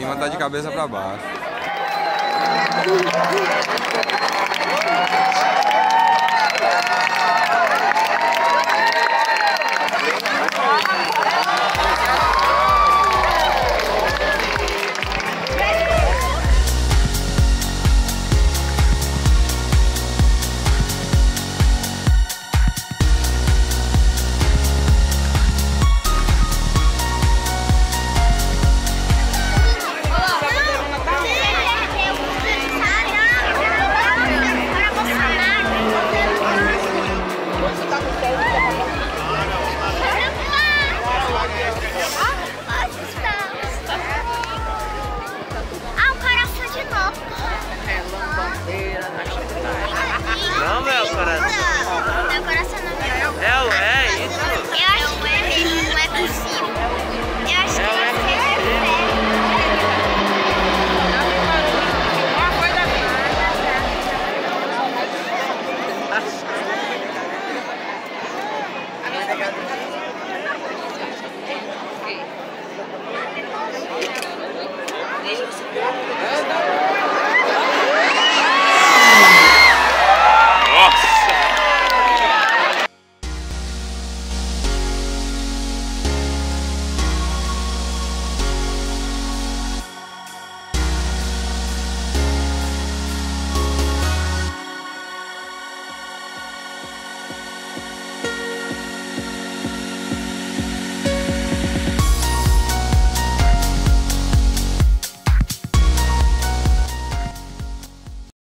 levantar de cabeça para baixo. Desde que se